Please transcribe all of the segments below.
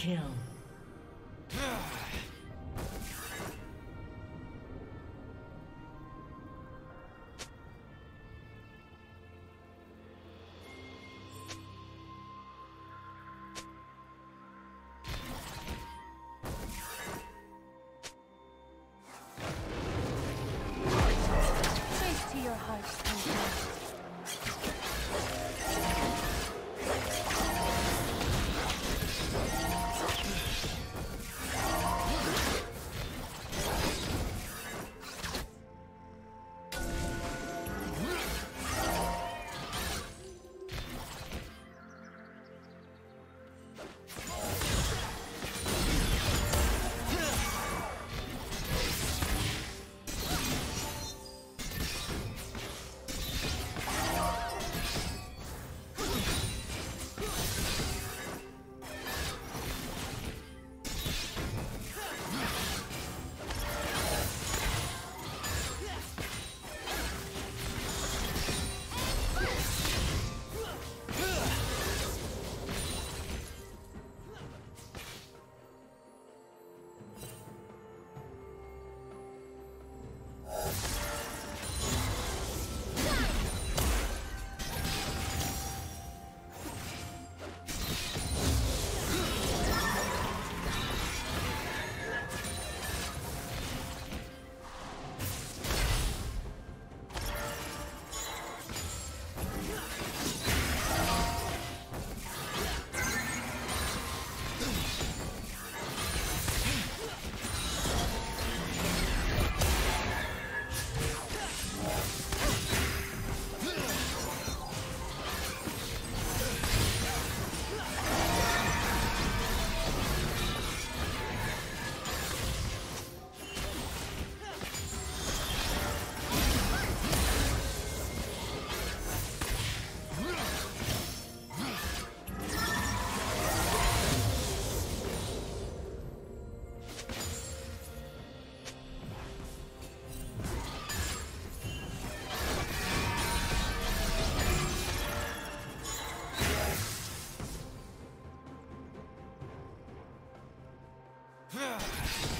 kill. Ugh!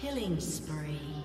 Killing spree.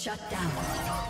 Shut down.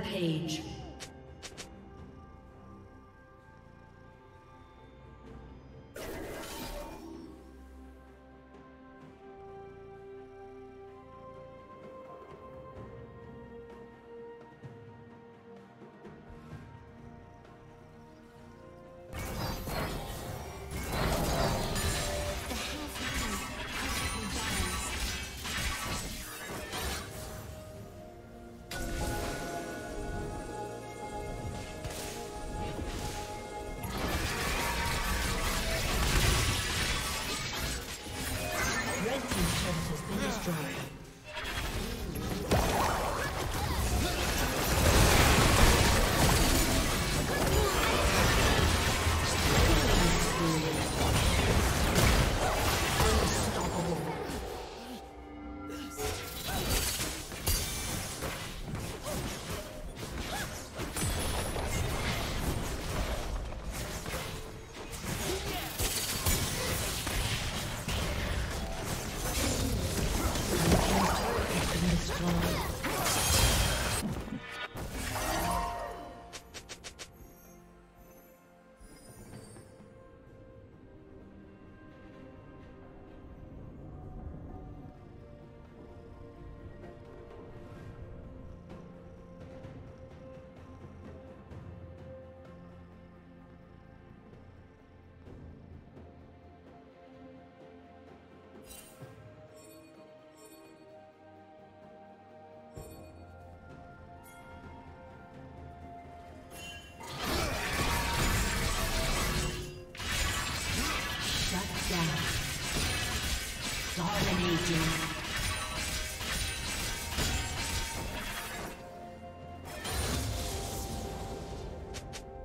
Rampage.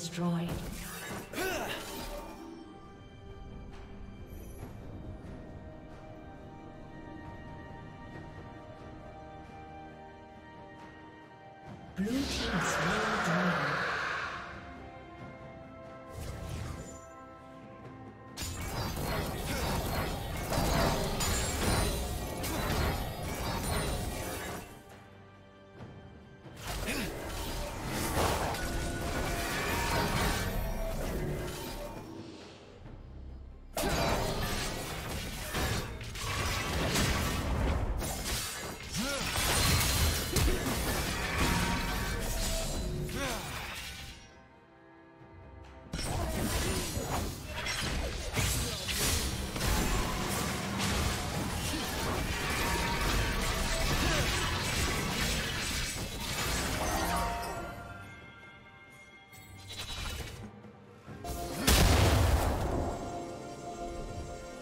Destroyed. Blue team